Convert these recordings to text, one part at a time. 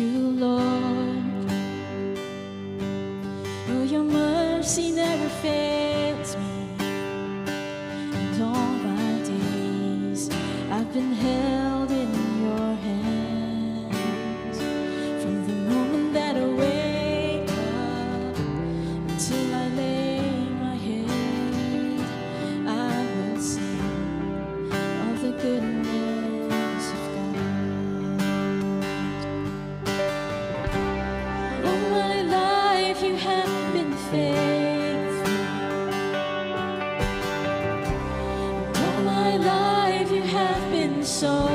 you, Lord. Oh, your mercy never fails me. And all my days I've been held. so,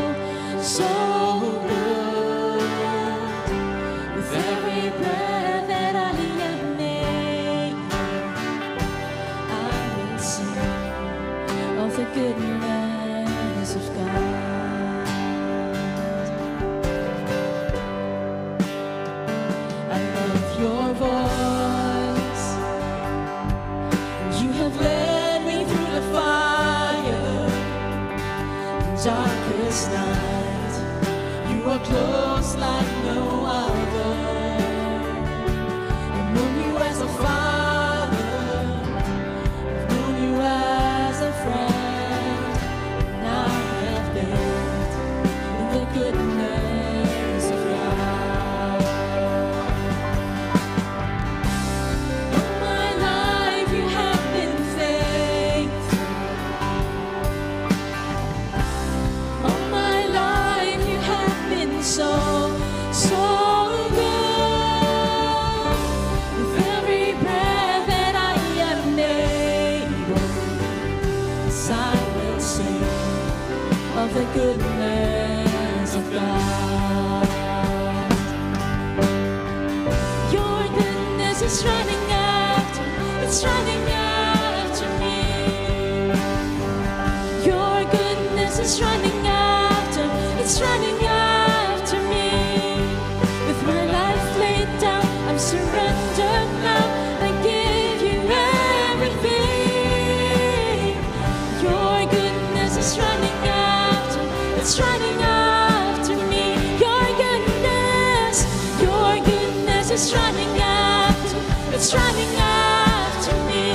so good with every breath that I am made. I will sing of the goodness of God. darkest night. You are close like no other. the goodness of God. Your goodness is running after, it's running after me. Your goodness is running. It's running after me. Your goodness, your goodness is running after. It's running after me.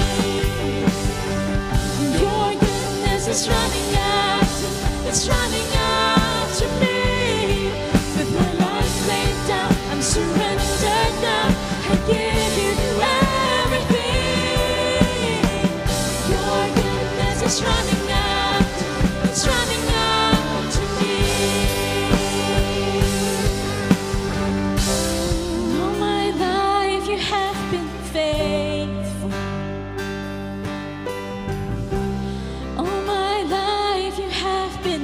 Your goodness is running after. It's running.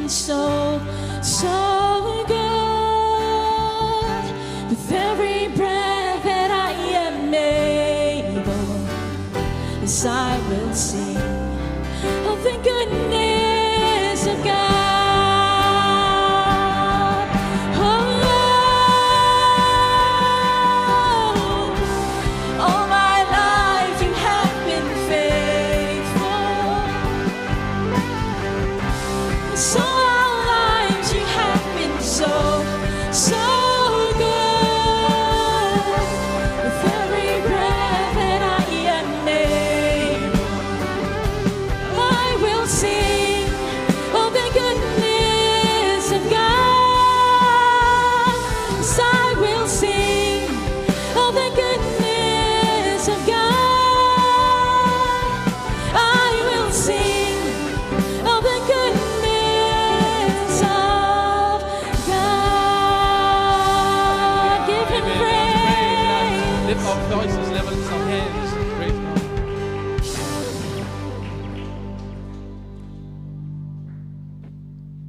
so, so good. With every breath that I am able, as I will sing. of choices level some.